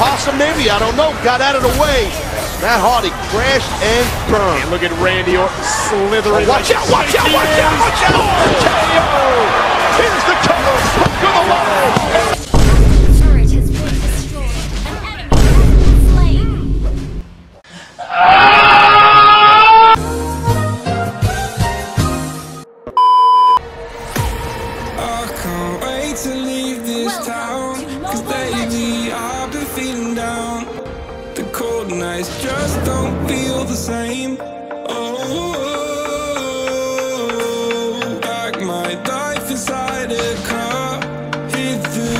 possum maybe, I don't know. Got out of the way. Matt Hardy crashed and burned. And look at Randy Orton slithering. Oh, watch like out, watch out, watch out, watch out! KO! Here's the cover. Hook of the line. turret Hit